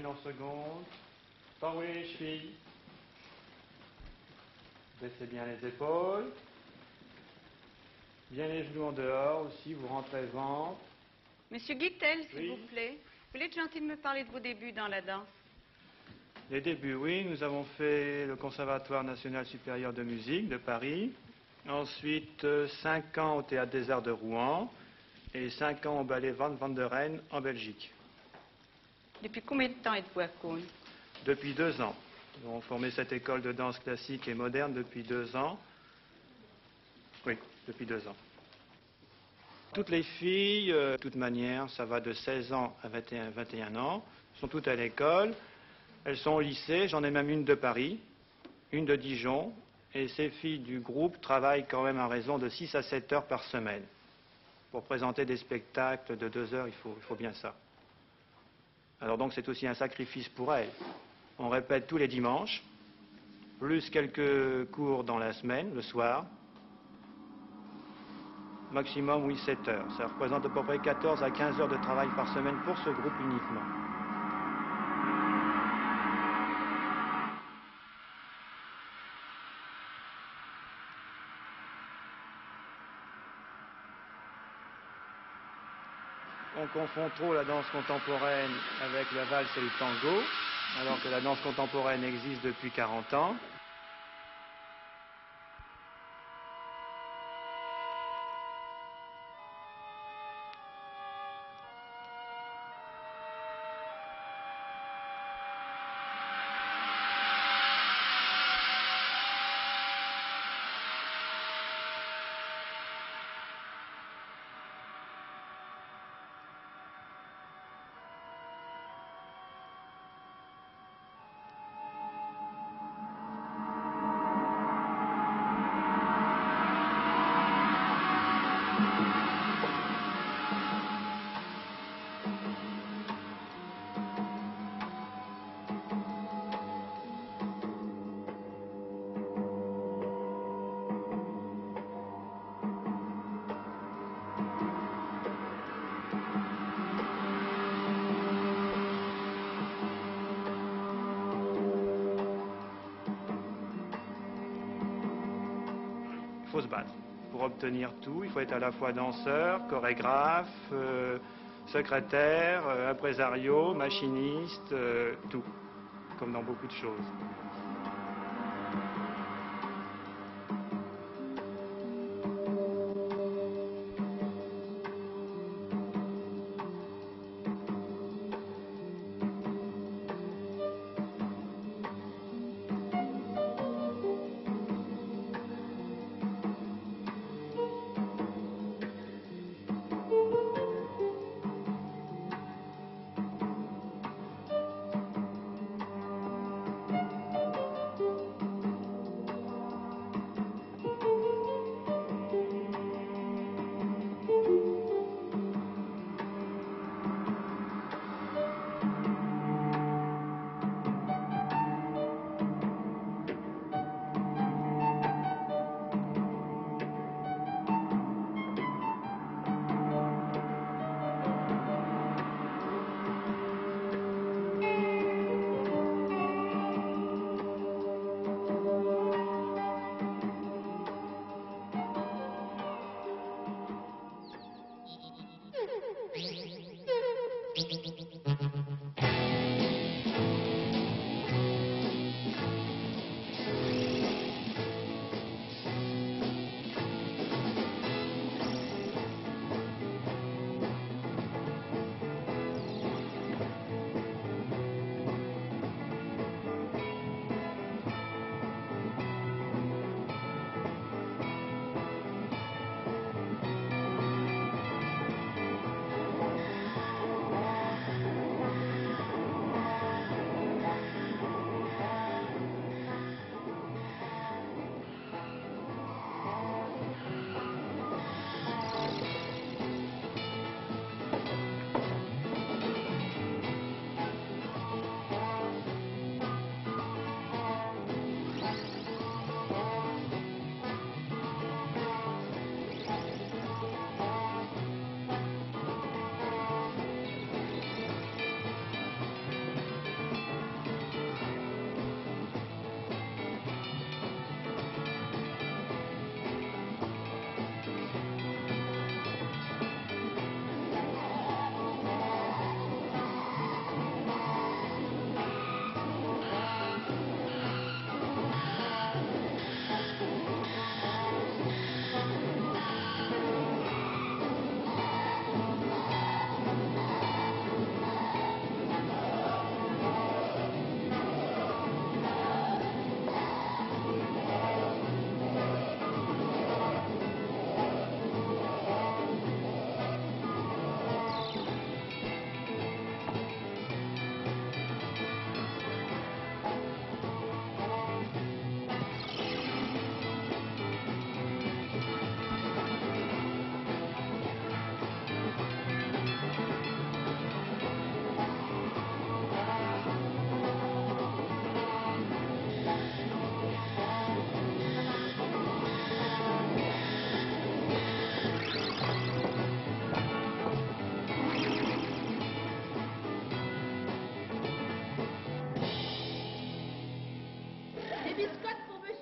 viennent en seconde. Les chevilles. Baissez bien les épaules. Bien les genoux en dehors aussi, vous rentrez ventre. Monsieur Guittel, s'il Oui. vous plaît. Vous êtes gentil de me parler de vos débuts dans la danse. Les débuts, oui, nous avons fait le Conservatoire national supérieur de musique de Paris. Ensuite, 5 ans au Théâtre des Arts de Rouen et 5 ans au Ballet Van van der Ren en Belgique. Depuis combien de temps êtes-vous à Cône? Depuis deux ans. Nous avons formé cette école de danse classique et moderne depuis deux ans. Oui, depuis deux ans. Toutes les filles, euh, de toute manière, ça va de 16 ans à 21, 21 ans, sont toutes à l'école. Elles sont au lycée, j'en ai même une de Paris, une de Dijon, et ces filles du groupe travaillent quand même à raison de 6 à 7 heures par semaine. Pour présenter des spectacles de deux heures, il faut, il faut bien ça. Alors donc c'est aussi un sacrifice pour elles. On répète tous les dimanches, plus quelques cours dans la semaine, le soir. Maximum, oui, 7 heures. Ça représente à peu près 14 à 15 heures de travail par semaine pour ce groupe uniquement. On confond trop la danse contemporaine avec la valse et le tango, alors que la danse contemporaine existe depuis 40 ans. Faut se battre. Pour obtenir tout, il faut être à la fois danseur, chorégraphe, euh, secrétaire, euh, impresario, machiniste, euh, tout, comme dans beaucoup de choses.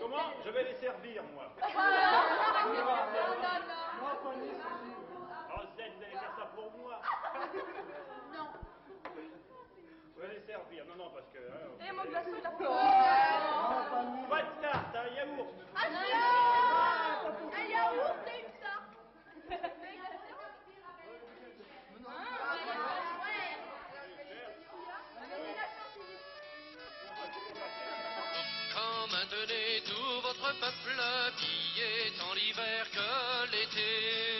Comment Je vais les servir, moi. non, non, non, non. Ah, vous allez faire ça pour moi. Non. Servir. Non, non, parce que... Hein, Et mon glaçon. Peuple habillé tant l'hiver que l'été.